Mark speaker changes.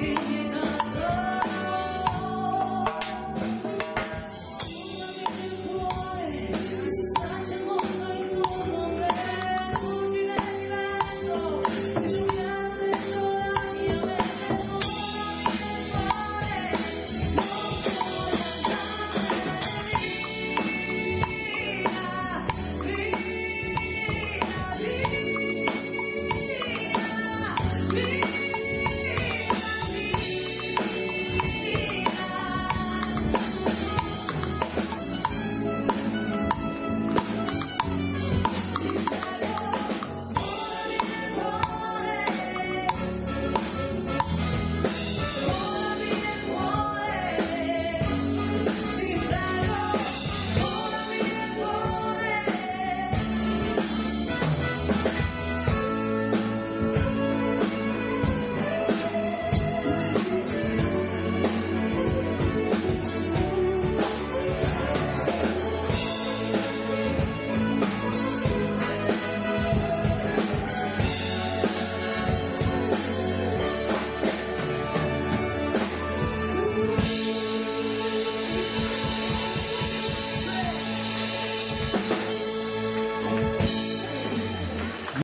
Speaker 1: You.